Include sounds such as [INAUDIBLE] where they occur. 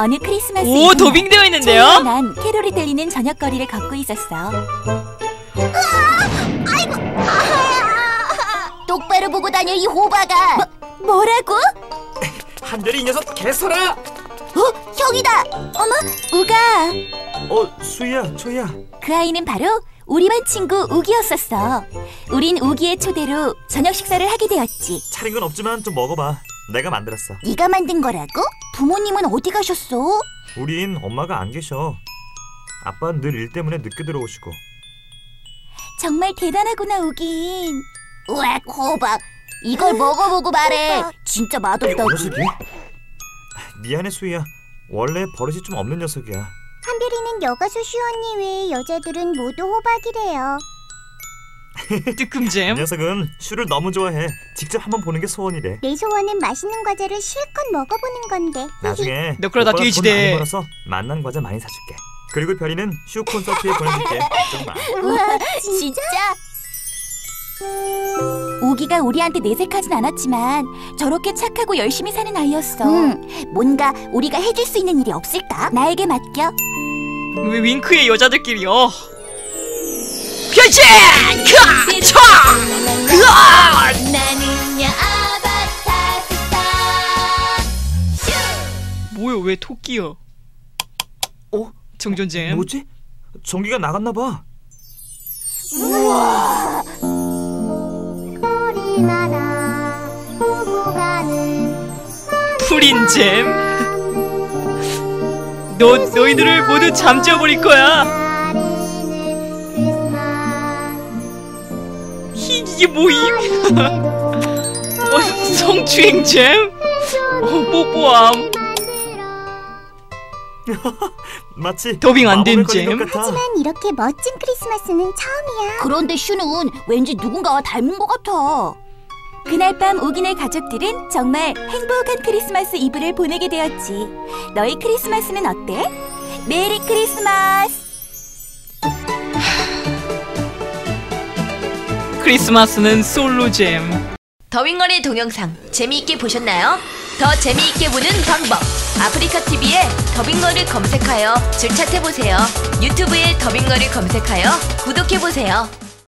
어느 크리스마스 오 더빙되어 있는데요? 난 캐롤이 들리는 저녁 거리를 걷고 있었어. 똑바로 보고 다녀 이 호박아. 뭐, 뭐라고? 한별이 이 녀석 개설아! 어 형이다. 어머, 우가. 어, 수희야, 초희야. 그 아이는 바로 우리 반 친구 우기였었어. 우린 우기의 초대로 저녁 식사를 하게 되었지. 차린 건 없지만 좀 먹어봐. 내가 만들었어. 네가 만든 거라고? 부모님은 어디 가셨어? 우린 엄마가 안 계셔. 아빠는 늘 일 때문에 늦게 들어오시고. 정말 대단하구나, 우긴. 우악 호박. 이걸 먹어보고 말해. [LAUGHS] 진짜 이 맛없다고. 녀석이? 미안해, 수희야. 원래 버릇이 좀 없는 녀석이야. 한별이는 여가수 슈언니 외에 여자들은 모두 호박이래요. [LAUGHS] 이 뜨끔잼. 녀석은 슈를 너무 좋아해. 직접 한번 보는 게 소원이래. 내 소원은 맛있는 과자를 실컷 먹어보는 건데. 나중에 너 그러다 뒤지대. 벌어서 맛난 과자 많이 사줄게. 그리고 별이는 슈 콘서트에 보내줄게. 걱정 마. 우와 진짜? 우기가 우리한테 내색하진 않았지만 저렇게 착하고 열심히 사는 아이였어. 응. 뭔가 우리가 해줄 수 있는 일이 없을까? 나에게 맡겨. 왜 윙크의 여자들끼리요? 차! 스타. 뭐야 왜 토끼야? 어? 정전잼. 뭐지? 전기가 나갔나 봐. 우와. 우리나라 보고 가는 프린잼. 너 너희들을 모두 잠재워버릴 거야. 히, 이게 뭐임? [LAUGHS] 어, 성추행잼? 어, 뽀뽀함. [LAUGHS] 마치 더빙 안 된 잼. 하지만 이렇게 멋진 크리스마스는 처음이야. 그런데 슈는 왠지 누군가와 닮은 것 같아. 그날 밤 우기네 가족들은 정말 행복한 크리스마스 이브를 보내게 되었지. 너희 크리스마스는 어때? 메리 크리스마스! 크리스마스는 솔로잼. 더윙걸의 동영상 재미있게 보셨나요? 더 재미있게 보는 방법 아프리카 TV에 더빙걸을 검색하여 줄 찾아보세요. 유튜브에 더빙걸을 검색하여 구독해보세요.